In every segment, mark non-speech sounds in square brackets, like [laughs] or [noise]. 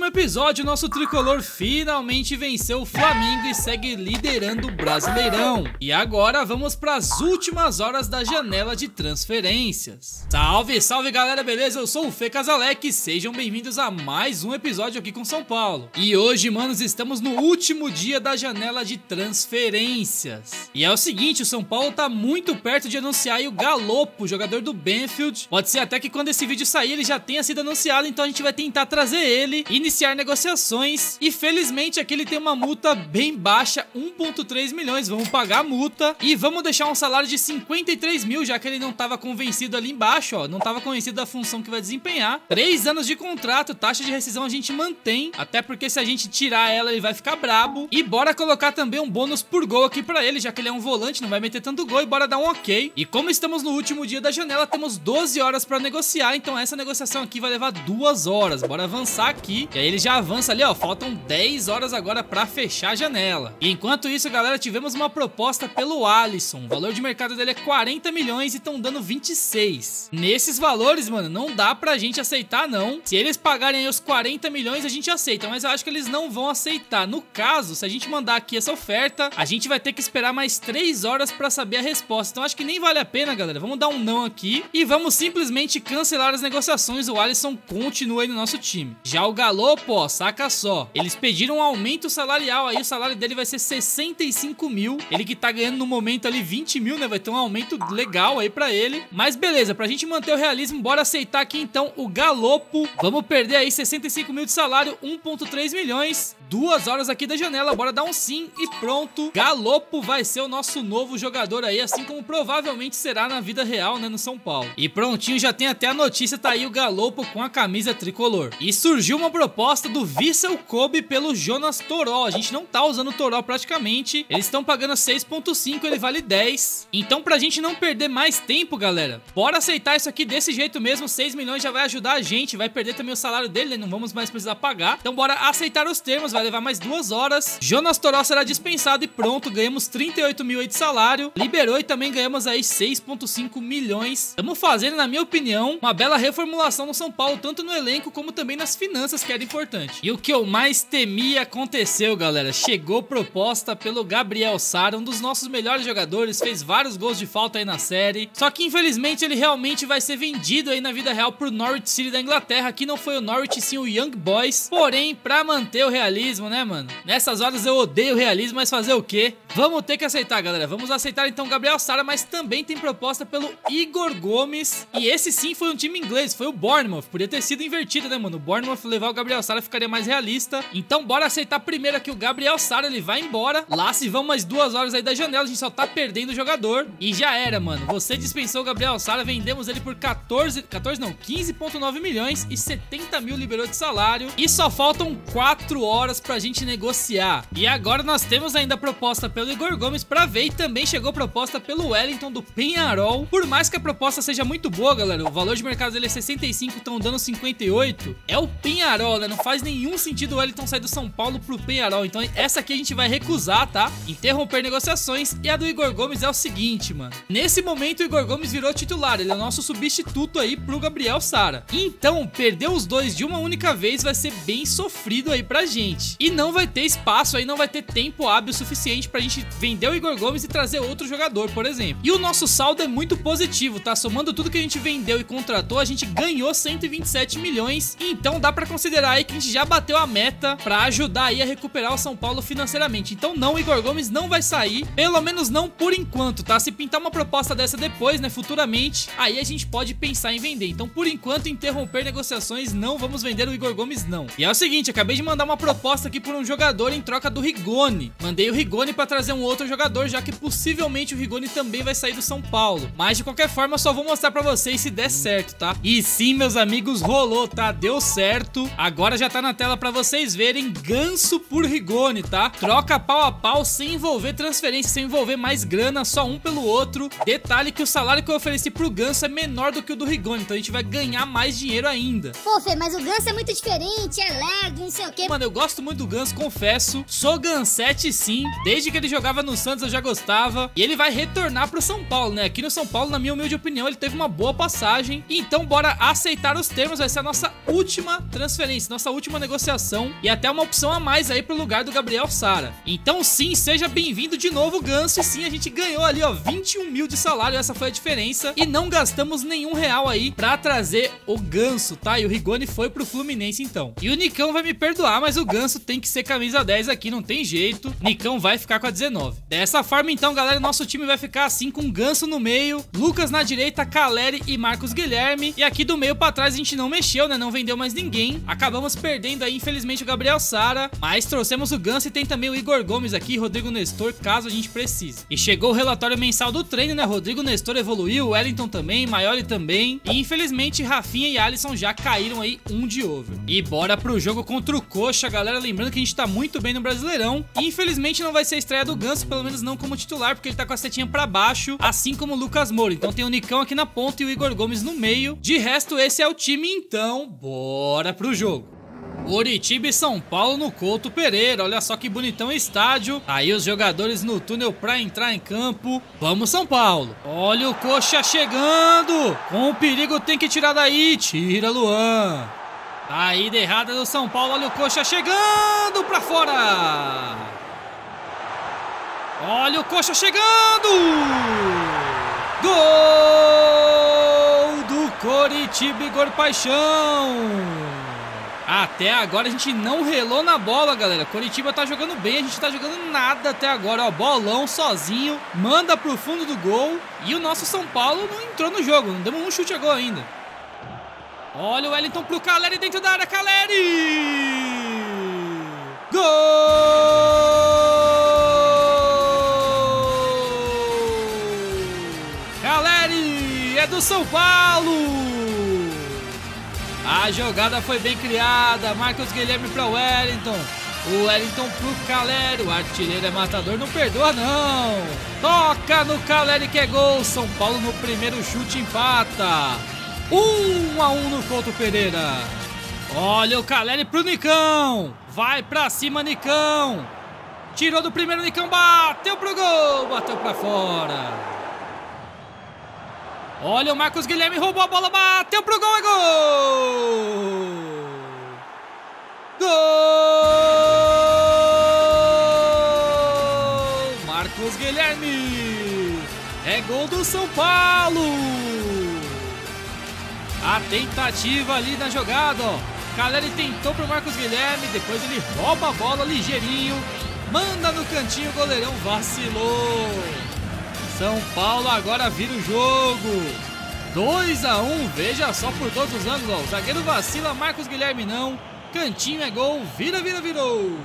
último episódio, nosso tricolor finalmente venceu o Flamengo e segue liderando o Brasileirão. E agora vamos para as últimas horas da janela de transferências. Salve, salve galera, beleza? Eu sou o Fê Casalec e sejam bem-vindos a mais um episódio aqui com São Paulo. E hoje, manos, estamos no último dia da janela de transferências. E é o seguinte, o São Paulo tá muito perto de anunciar o Galopo, jogador do Benfield. Pode ser até que quando esse vídeo sair ele já tenha sido anunciado, então a gente vai tentar trazer ele, iniciar negociações e felizmente aqui ele tem uma multa bem baixa, 1.3 milhões, vamos pagar a multa e vamos deixar um salário de 53 mil, já que ele não estava convencido ali embaixo, ó, não estava convencido da função que vai desempenhar. Três anos de contrato, taxa de rescisão a gente mantém, até porque se a gente tirar ela ele vai ficar brabo e bora colocar também um bônus por gol aqui pra ele, já que ele é um volante, não vai meter tanto gol e bora dar um ok. E como estamos no último dia da janela, temos 12 horas pra negociar, então essa negociação aqui vai levar duas horas, bora avançar aqui. E aí ele já avança ali, ó. Faltam 10 horas agora pra fechar a janela. E enquanto isso, galera, tivemos uma proposta pelo Alisson. O valor de mercado dele é 40 milhões e estão dando 26. Nesses valores, mano, não dá pra gente aceitar, não. Se eles pagarem aí os 40 milhões, a gente aceita. Mas eu acho que eles não vão aceitar. No caso, se a gente mandar aqui essa oferta, a gente vai ter que esperar mais 3 horas pra saber a resposta. Então acho que nem vale a pena, galera. Vamos dar um não aqui e vamos simplesmente cancelar as negociações. O Alisson continua aí no nosso time. Já o Ó, saca só. Eles pediram um aumento salarial aí, o salário dele vai ser 65 mil. Ele que tá ganhando no momento ali 20 mil, né? Vai ter um aumento legal aí pra ele. Mas beleza, pra gente manter o realismo, bora aceitar aqui então o Galopo. Vamos perder aí 65 mil de salário, 1.3 milhões. Duas horas aqui da janela, bora dar um sim e pronto. Galopo vai ser o nosso novo jogador aí, assim como provavelmente será na vida real, né, no São Paulo. E prontinho, já tem até a notícia, tá aí o Galopo com a camisa tricolor. E surgiu uma proposta do Vissel Kobe pelo Jonas Toró. A gente não tá usando o Toró praticamente. Eles estão pagando 6.5, ele vale 10. Então pra gente não perder mais tempo, galera, bora aceitar isso aqui desse jeito mesmo. 6 milhões já vai ajudar a gente, vai perder também o salário dele, né? não vamos mais precisar pagar. Então bora aceitar os termos, vai levar mais duas horas. Jonas Toró será dispensado e pronto, ganhamos 38 mil de salário. Liberou e também ganhamos aí 6.5 milhões. Estamos fazendo, na minha opinião, uma bela reformulação no São Paulo, tanto no elenco como também nas finanças, que era importante. E o que eu mais temia aconteceu, galera. Chegou proposta pelo Gabriel Sara, um dos nossos melhores jogadores, fez vários gols de falta aí na série. Só que infelizmente ele realmente vai ser vendido aí na vida real pro Norwich City da Inglaterra. Aqui não foi o Norwich, sim o Young Boys. Porém, pra manter o realismo, né, mano? Nessas horas eu odeio realismo, mas fazer o quê? Vamos ter que aceitar, galera. Vamos aceitar então Gabriel Sara, mas também tem proposta pelo Igor Gomes. E esse sim foi um time inglês, foi o Bournemouth. Podia ter sido invertido, né, mano? O Bournemouth levar o Gabriel Sara ficaria mais realista. Então bora aceitar primeiro aqui o Gabriel Sara, ele vai embora. Lá se vão mais duas horas aí da janela, a gente só tá perdendo o jogador. E já era, mano. Você dispensou o Gabriel Sara, vendemos ele por 14, 14 não, 15.9 milhões e 70 mil liberou de salário. E só faltam 4 horas pra gente negociar. E agora nós temos ainda a proposta pelo Igor Gomes pra ver e também chegou proposta pelo Wellington do Penharol. Por mais que a proposta seja muito boa, galera, o valor de mercado dele é 65, estão dando 58. É o Penharol, né? Não faz nenhum sentido o Wellington sair do São Paulo pro Penharol. Então essa aqui a gente vai recusar, tá? Interromper negociações. E a do Igor Gomes é o seguinte, mano. Nesse momento o Igor Gomes virou titular. Ele é o nosso substituto aí pro Gabriel Sara. Então, perder os dois de uma única vez vai ser bem sofrido aí pra gente. E não vai ter espaço aí, não vai ter tempo hábil suficiente pra gente vender o Igor Gomes e trazer outro jogador, por exemplo. E o nosso saldo é muito positivo, tá? Somando tudo que a gente vendeu e contratou, a gente ganhou 127 milhões. Então dá pra considerar aí que a gente já bateu a meta pra ajudar aí a recuperar o São Paulo financeiramente. Então não, o Igor Gomes não vai sair, pelo menos não por enquanto, tá? Se pintar uma proposta dessa depois, né, futuramente, aí a gente pode pensar em vender. Então por enquanto, interromper negociações, não vamos vender o Igor Gomes não. E é o seguinte, acabei de mandar uma proposta aqui por um jogador em troca do Rigoni. Mandei o Rigoni pra trazer um outro jogador, já que possivelmente o Rigoni também vai sair do São Paulo. Mas de qualquer forma, eu só vou mostrar pra vocês se der certo, tá? E sim, meus amigos, rolou, tá? Deu certo. Agora já tá na tela pra vocês verem Ganso por Rigoni, tá? Troca pau a pau sem envolver transferência, sem envolver mais grana, só um pelo outro. Detalhe que o salário que eu ofereci pro Ganso é menor do que o do Rigoni, então a gente vai ganhar mais dinheiro ainda. Pô, Fê, mas o Ganso é muito diferente, é lerdo, não sei o quê. Mano, eu gosto muito do Ganso, confesso. Sou Gansete sim. Desde que ele jogava no Santos eu já gostava. E ele vai retornar pro São Paulo, né? Aqui no São Paulo, na minha humilde opinião, ele teve uma boa passagem. Então bora aceitar os termos, vai ser a nossa última transferência. nossa última negociação e até uma opção a mais aí pro lugar do Gabriel Sara. Então sim, seja bem-vindo de novo, Ganso. E sim, a gente ganhou ali, ó, 21 mil de salário, essa foi a diferença. E não gastamos nenhum real aí pra trazer o Ganso, tá? E o Rigoni foi pro Fluminense então. E o Nicão vai me perdoar, mas o Ganso tem que ser camisa 10 aqui, não tem jeito. Nicão vai ficar com a 19. Dessa forma então, galera, nosso time vai ficar assim com Ganso no meio, Lucas na direita, Caleri e Marcos Guilherme. E aqui do meio pra trás a gente não mexeu, né? Não vendeu mais ninguém. Acabamos perdendo aí, infelizmente, o Gabriel Sara. Mas trouxemos o Ganso e tem também o Igor Gomes aqui, Rodrigo Nestor, caso a gente precise. E chegou o relatório mensal do treino, né? Rodrigo Nestor evoluiu, Wellington também, Maioli também. E infelizmente, Rafinha e Alisson já caíram aí um de over. E bora pro jogo contra o Coxa, galera. Lembrando que a gente tá muito bem no Brasileirão. E infelizmente não vai ser a estreia do Ganso, pelo menos não como titular, porque ele tá com a setinha pra baixo, assim como o Lucas Moura. Então tem o Nicão aqui na ponta e o Igor Gomes no meio. De resto, esse é o time, então bora pro jogo. Curitiba e São Paulo no Couto Pereira. Olha só que bonitão estádio. Aí os jogadores no túnel para entrar em campo. Vamos São Paulo. Olha o Coxa chegando. Com o perigo tem que tirar daí. Tira Luan. Saída errada do São Paulo. Olha o Coxa chegando para fora. Olha o Coxa chegando. Gol do Coritiba Igor Paixão. Até agora a gente não relou na bola, galera. Coritiba tá jogando bem, a gente tá jogando nada até agora, ó. Bolão sozinho, manda pro fundo do gol. E o nosso São Paulo não entrou no jogo, não demos um chute a gol ainda. Olha o Wellington pro Caleri dentro da área, Caleri! Gol! Caleri é do São Paulo! A jogada foi bem criada. Marcos Guilherme para Wellington. O Wellington pro Caleri. O artilheiro é matador, não perdoa não. Toca no Caleri que é gol. São Paulo no primeiro chute empata. 1 um a 1 um no Couto Pereira. Olha o Caleri pro Nicão. Vai pra cima, Nicão. Tirou do primeiro, Nicão bateu pro gol. Bateu pra fora. Olha o Marcos Guilherme, roubou a bola, bateu pro gol, é gol! Gol! Marcos Guilherme! É gol do São Paulo! A tentativa ali na jogada, ó. Caleri tentou pro Marcos Guilherme, depois ele rouba a bola ligeirinho, manda no cantinho, o goleirão vacilou. São Paulo agora vira o jogo. 2 a 1 veja só por todos os ângulos. Ó. O zagueiro vacila, Marcos Guilherme não. Cantinho é gol, vira, vira, virou.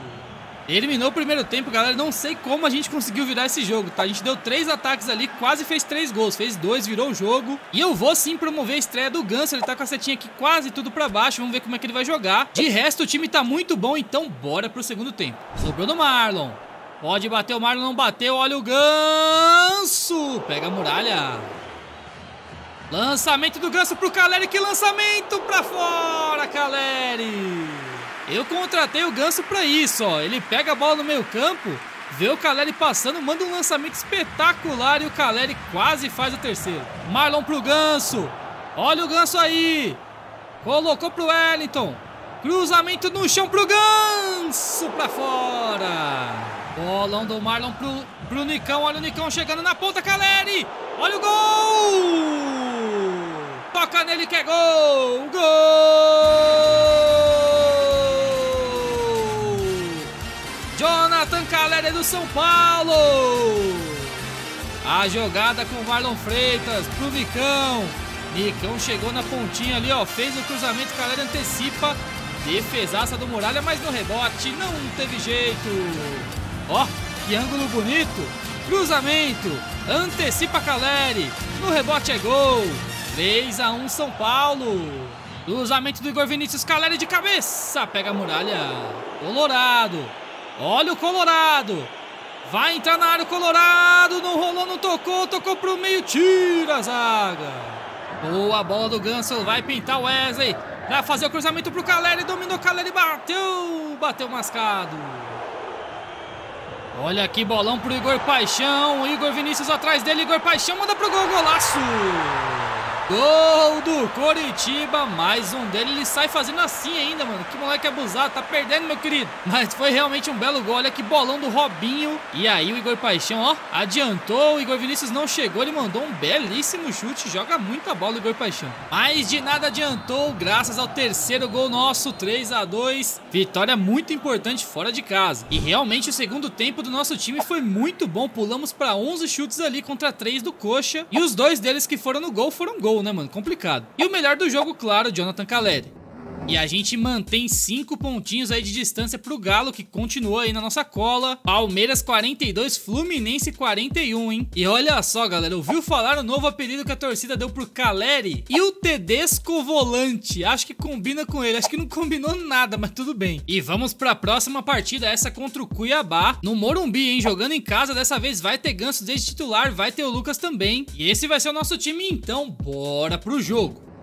Eliminou o primeiro tempo, galera. Não sei como a gente conseguiu virar esse jogo, tá? A gente deu três ataques ali, quase fez três gols. Fez dois, virou o jogo. E eu vou sim promover a estreia do Ganso. Ele tá com a setinha aqui quase tudo pra baixo. Vamos ver como é que ele vai jogar. De resto, o time tá muito bom, então bora pro segundo tempo. Sobrou no Marlon. Pode bater, o Marlon não bateu. Olha o Ganso. Pega a muralha. Lançamento do Ganso pro Caleri. Que lançamento pra fora, Caleri. Eu contratei o Ganso pra isso, ó. Ele pega a bola no meio campo, vê o Caleri passando, manda um lançamento espetacular e o Caleri quase faz o terceiro. Marlon pro Ganso. Olha o Ganso aí. Colocou pro Wellington. Cruzamento no chão pro Ganso pra fora. Bolão do Marlon pro, pro Nicão. Olha o Nicão chegando na ponta, Caleri. Olha o gol! Toca nele que é gol! Gol! São Paulo. A jogada com o Marlon Freitas pro Nicão. Nicão chegou na pontinha ali, ó. Fez o cruzamento, Caleri antecipa. Defesaça do Muralha, mas no rebote não teve jeito. Ó, que ângulo bonito. Cruzamento. Antecipa Caleri. No rebote é gol. 3 a 1 São Paulo. Cruzamento do Igor Vinícius Caleri de cabeça. Pega a muralha. Colorado. Olha o Colorado. Vai entrar na área o Colorado. Não rolou, não tocou. Tocou pro meio. Tira a zaga. Boa bola do Ganso. Vai pintar o Wesley. Vai fazer o cruzamento pro Caleri. Dominou Caleri. Bateu. Bateu mascado. Olha aqui, bolão pro Igor Paixão. Igor Vinícius atrás dele. Igor Paixão manda pro gol, golaço. Gol do Coritiba, mais um dele, ele sai fazendo assim ainda, mano, que moleque abusado, tá perdendo, meu querido. [laughs] Mas foi realmente um belo gol, olha que bolão do Robinho. E aí o Igor Paixão, ó, adiantou, o Igor Vinícius não chegou, ele mandou um belíssimo chute, joga muita bola o Igor Paixão. Mas de nada adiantou, graças ao terceiro gol nosso, 3 a 2 Vitória muito importante fora de casa. E realmente o segundo tempo do nosso time foi muito bom, pulamos para 11 chutes ali contra 3 do Coxa. E os dois deles que foram no gol foram gol, né, mano? Complicado. E o melhor do jogo, claro, Jonathan Caleri. E a gente mantém cinco pontinhos aí de distância pro Galo, que continua aí na nossa cola. Palmeiras 42, Fluminense 41, hein? E olha só, galera, ouviu falar o novo apelido que a torcida deu pro Caleri? E o Tedesco Volante. Acho que combina com ele. Acho que não combinou nada, mas tudo bem. E vamos pra próxima partida, essa contra o Cuiabá. No Morumbi, hein? Jogando em casa, dessa vez vai ter Ganso desde titular, vai ter o Lucas também. E esse vai ser o nosso time, então bora pro jogo.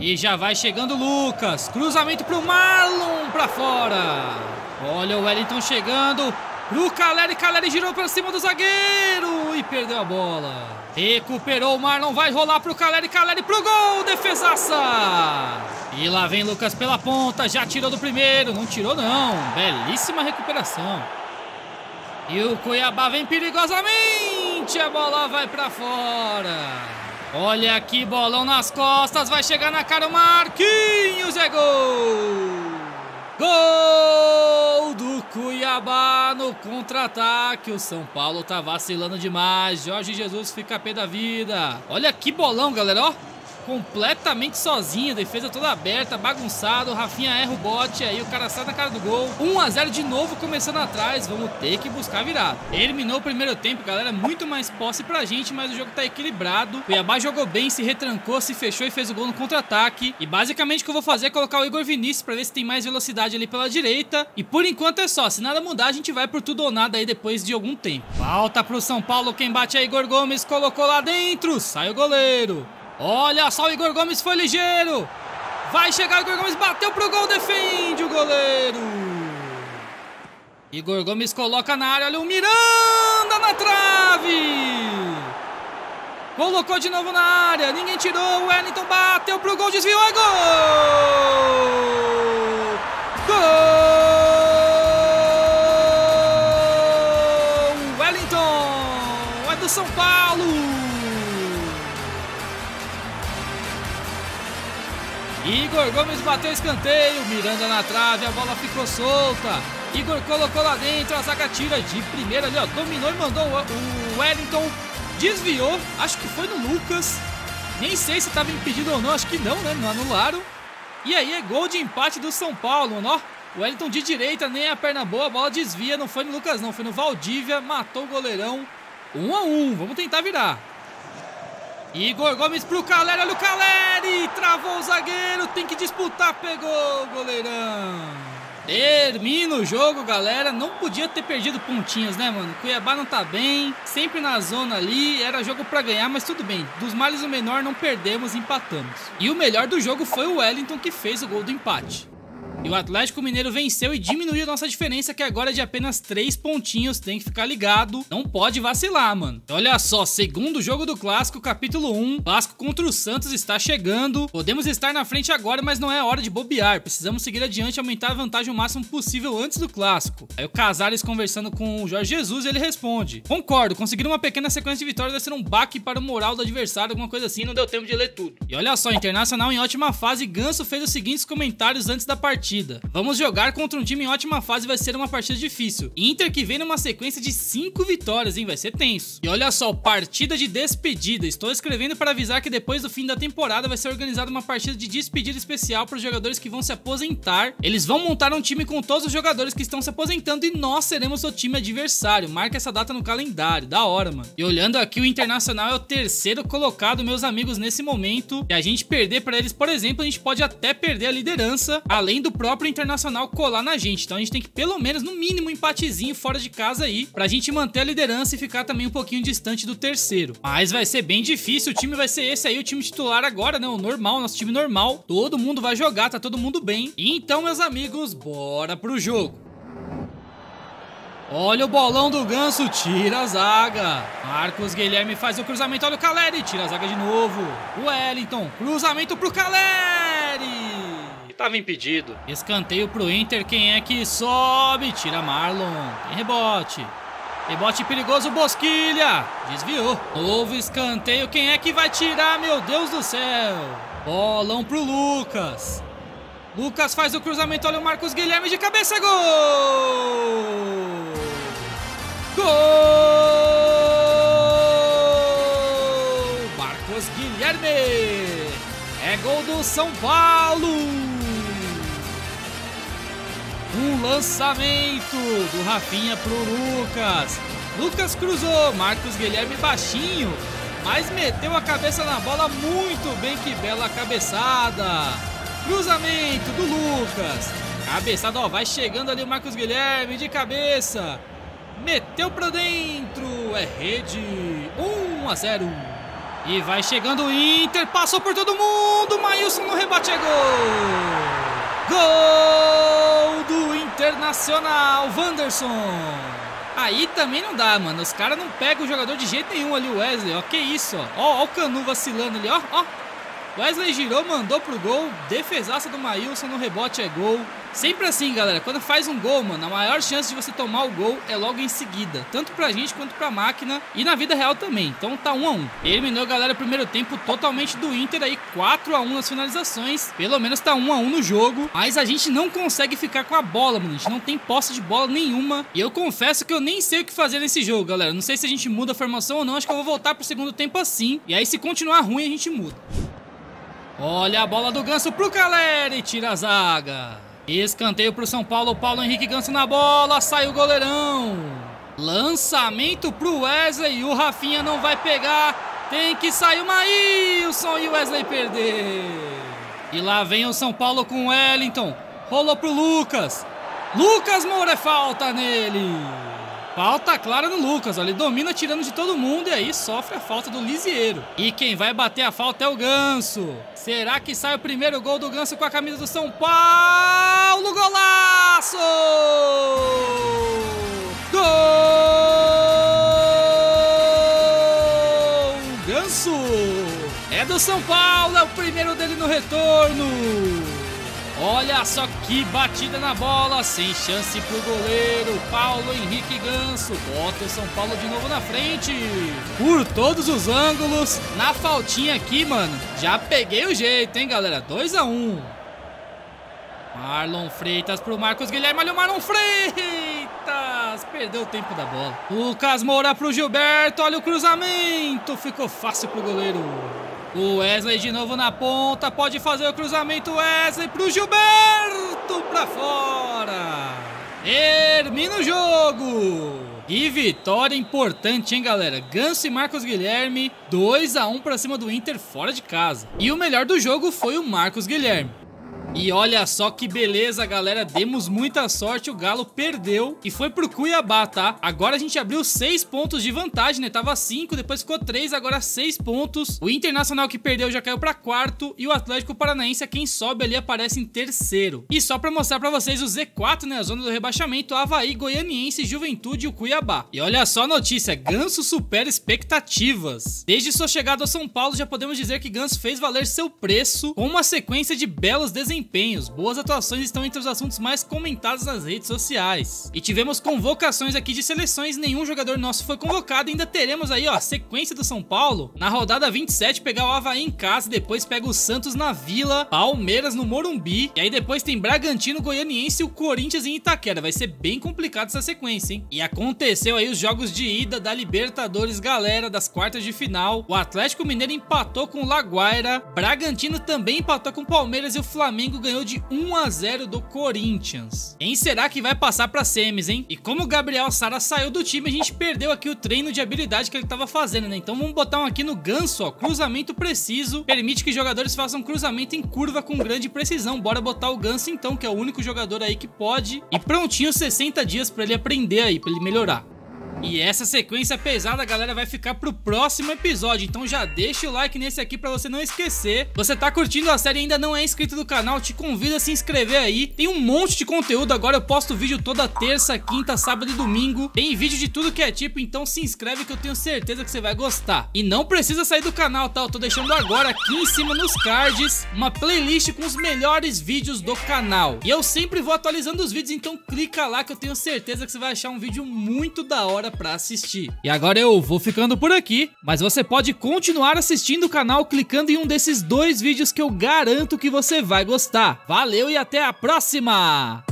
E já vai chegando o Lucas. Cruzamento pro Marlon pra fora. Olha o Wellington chegando. Pro Caleri. Caleri girou pra cima do zagueiro. E perdeu a bola. Recuperou o Marlon. Vai rolar pro Caleri. Caleri pro gol. Defesaça. E lá vem Lucas pela ponta. Já tirou do primeiro. Não tirou, não. Belíssima recuperação. E o Cuiabá vem perigosamente. A bola vai pra fora. Olha aqui, bolão nas costas, vai chegar na cara o Marquinhos, é gol! Gol do Cuiabá no contra-ataque. O São Paulo tá vacilando demais. Jorge Jesus fica pé da vida. Olha que bolão, galera, ó completamente sozinho, defesa toda aberta, bagunçado, Rafinha erra o bote, aí o cara sai na cara do gol. 1 a 0 de novo começando atrás, vamos ter que buscar virada. Terminou o primeiro tempo, galera, muito mais posse pra gente, mas o jogo tá equilibrado. Cuiabá jogou bem, se retrancou, se fechou e fez o gol no contra-ataque. E basicamente o que eu vou fazer é colocar o Igor Vinícius pra ver se tem mais velocidade ali pela direita. E por enquanto é só, se nada mudar a gente vai por tudo ou nada aí depois de algum tempo. Falta pro São Paulo, quem bate é Igor Gomes, colocou lá dentro, sai o goleiro. Olha só, o Igor Gomes foi ligeiro. Vai chegar o Igor Gomes, bateu pro gol, defende o goleiro. Igor Gomes coloca na área, olha o Miranda na trave. Colocou de novo na área, ninguém tirou, o Wellington bateu pro gol, desviou, é gol! Gol! Igor Gomes bateu escanteio, Miranda na trave, a bola ficou solta. Igor colocou lá dentro, a zaga tira de primeira ali, ó, dominou e mandou o Wellington, desviou, acho que foi no Lucas. Nem sei se estava impedido ou não, acho que não, né? Não anularam. E aí é gol de empate do São Paulo, ó. O Wellington de direita, nem a perna boa, a bola desvia, não foi no Lucas não, foi no Valdívia, matou o goleirão. Um a um, vamos tentar virar. Igor Gomes pro Caleri, olha o Caleri, travou o zagueiro, tem que disputar, pegou o goleirão. Termina o jogo, galera. Não podia ter perdido pontinhos, né, mano? Cuiabá não tá bem, sempre na zona ali. Era jogo para ganhar, mas tudo bem. Dos males o menor, não perdemos, empatamos. E o melhor do jogo foi o Wellington que fez o gol do empate. E o Atlético Mineiro venceu e diminuiu nossa diferença, que agora é de apenas 3 pontinhos. Tem que ficar ligado. Não pode vacilar, mano. Olha só, segundo jogo do Clássico, capítulo 1. Clássico contra o Santos está chegando. Podemos estar na frente agora, mas não é hora de bobear. Precisamos seguir adiante e aumentar a vantagem o máximo possível antes do Clássico. Aí o Casares conversando com o Jorge Jesus, ele responde. Concordo, conseguir uma pequena sequência de vitórias vai ser um baque para o moral do adversário, alguma coisa assim, não deu tempo de ler tudo. E olha só, Internacional em ótima fase, Ganso fez os seguintes comentários antes da partida partida. Vamos jogar contra um time em ótima fase vai ser uma partida difícil. Inter que vem numa sequência de 5 vitórias, hein? Vai ser tenso. E olha só, partida de despedida. Estou escrevendo para avisar que depois do fim da temporada vai ser organizada uma partida de despedida especial para os jogadores que vão se aposentar. Eles vão montar um time com todos os jogadores que estão se aposentando e nós seremos o time adversário. Marca essa data no calendário. Da hora, mano. E olhando aqui, o Internacional é o terceiro colocado, meus amigos, nesse momento. E a gente perder para eles, por exemplo, a gente pode até perder a liderança, além do próprio Internacional colar na gente. Então a gente tem que pelo menos, no mínimo, um empatezinho fora de casa aí, pra gente manter a liderança e ficar também um pouquinho distante do terceiro. Mas vai ser bem difícil, o time vai ser esse aí, o time titular agora, né? O normal, nosso time normal. Todo mundo vai jogar, tá todo mundo bem. Então, meus amigos, bora pro jogo. Olha o bolão do Ganso, tira a zaga. Marcos Guilherme faz o cruzamento, olha o Caleri, tira a zaga de novo. O Wellington, cruzamento pro Caleri. Tava impedido. Escanteio pro Inter, quem é que sobe? Tira Marlon, tem rebote. Rebote perigoso, Bosquilha. Desviou. Novo escanteio. Quem é que vai tirar? Meu Deus do céu. Bolão pro Lucas. Lucas faz o cruzamento. Olha o Marcos Guilherme de cabeça. Gol! Gol! Marcos Guilherme. É gol do São Paulo. Um lançamento do Rafinha pro Lucas. Lucas cruzou, Marcos Guilherme baixinho, mas meteu a cabeça na bola muito bem, que bela cabeçada. Cruzamento do Lucas. Cabeçada, ó, vai chegando ali o Marcos Guilherme de cabeça. Meteu pra dentro, é rede. 1 a 0. E vai chegando o Inter, passou por todo mundo, Maílson no rebate é gol. Gol! Internacional, Wanderson. Aí também não dá, mano. Os caras não pegam o jogador de jeito nenhum ali, o Wesley. Ó, que isso, ó. Ó, ó o Canu vacilando ali, ó, ó. Wesley girou, mandou pro gol. Defesaça do Maílson no rebote é gol. Sempre assim, galera. Quando faz um gol, mano, a maior chance de você tomar o gol é logo em seguida. Tanto pra gente quanto pra máquina e na vida real também. Então tá 1 a 1 Eliminou, galera, o primeiro tempo totalmente do Inter aí. 4 a 1 nas finalizações. Pelo menos tá 1 a 1 no jogo. Mas a gente não consegue ficar com a bola, mano. A gente não tem posse de bola nenhuma. E eu confesso que eu nem sei o que fazer nesse jogo, galera. Não sei se a gente muda a formação ou não. Acho que eu vou voltar pro segundo tempo assim. E aí, se continuar ruim, a gente muda. Olha a bola do Ganso pro Caleri, tira a zaga. Escanteio pro São Paulo, Paulo Henrique Ganso na bola, sai o goleirão. Lançamento pro Wesley, o Rafinha não vai pegar. Tem que sair o Maílson e o Wesley perder. E lá vem o São Paulo com o Wellington. Rolou pro Lucas. Lucas Moura é falta nele. Falta clara no Lucas, ele domina tirando de todo mundo e aí sofre a falta do Lisieiro. E quem vai bater a falta é o Ganso. Será que sai o primeiro gol do Ganso com a camisa do São Paulo? Golaço! Gol! Ganso! É do São Paulo, é o primeiro dele no retorno. Olha só que batida na bola, sem chance pro goleiro. Paulo Henrique Ganso bota o São Paulo de novo na frente. Por todos os ângulos, na faltinha aqui, mano. Já peguei o jeito, hein, galera? 2 a 1 um. Marlon Freitas pro Marcos Guilherme. Olha o Marlon Freitas! Perdeu o tempo da bola. Lucas Moura pro Gilberto. Olha o cruzamento. Ficou fácil pro goleiro. O Wesley de novo na ponta, pode fazer o cruzamento Wesley pro Gilberto pra fora. Termina o jogo. E vitória importante, hein, galera? Ganso e Marcos Guilherme, 2 a 1 para cima do Inter fora de casa. E o melhor do jogo foi o Marcos Guilherme. E olha só que beleza, galera. Demos muita sorte. O Galo perdeu e foi pro Cuiabá, tá? Agora a gente abriu 6 pontos de vantagem, né? Tava 5, depois ficou 3, agora 6 pontos. O Internacional que perdeu já caiu pra quarto. E o Atlético Paranaense, quem sobe ali, aparece em terceiro. E só pra mostrar pra vocês o Z4, né? A zona do rebaixamento: Havaí, Goianiense, Juventude e o Cuiabá. E olha só a notícia: Ganso supera expectativas. Desde sua chegada ao São Paulo, já podemos dizer que Ganso fez valer seu preço com uma sequência de belos desempenhos desempenhos, boas atuações estão entre os assuntos mais comentados nas redes sociais. E tivemos convocações aqui de seleções, nenhum jogador nosso foi convocado. Ainda teremos aí, ó, a sequência do São Paulo. Na rodada 27, pegar o Havaí em casa, depois pega o Santos na Vila, Palmeiras no Morumbi. E aí depois tem Bragantino, Goianiense e o Corinthians em Itaquera. Vai ser bem complicado essa sequência, hein? E aconteceu aí os jogos de ida da Libertadores, galera, das quartas de final. O Atlético Mineiro empatou com o Laguaira, Bragantino também empatou com o Palmeiras e o Flamengo Flamengo ganhou de 1 a 0 do Corinthians. Quem será que vai passar para semis, hein? E como o Gabriel Sara saiu do time, a gente perdeu aqui o treino de habilidade que ele estava fazendo, né? Então vamos botar um aqui no ganso, ó, cruzamento preciso, permite que jogadores façam cruzamento em curva com grande precisão. Bora botar o ganso então, que é o único jogador aí que pode. E prontinho 60 dias para ele aprender aí, para ele melhorar. E essa sequência pesada, galera, vai ficar pro próximo episódio. Então já deixa o like nesse aqui pra você não esquecer. Você tá curtindo a série e ainda não é inscrito no canal, te convido a se inscrever aí. Tem um monte de conteúdo, agora eu posto vídeo toda terça, quinta, sábado e domingo. Tem vídeo de tudo que é tipo, então se inscreve que eu tenho certeza que você vai gostar. E não precisa sair do canal, tá? Eu tô deixando agora aqui em cima nos cards uma playlist com os melhores vídeos do canal. E eu sempre vou atualizando os vídeos, então clica lá que eu tenho certeza que você vai achar um vídeo muito da hora pra assistir. E agora eu vou ficando por aqui, mas você pode continuar assistindo o canal clicando em um desses dois vídeos que eu garanto que você vai gostar. Valeu e até a próxima!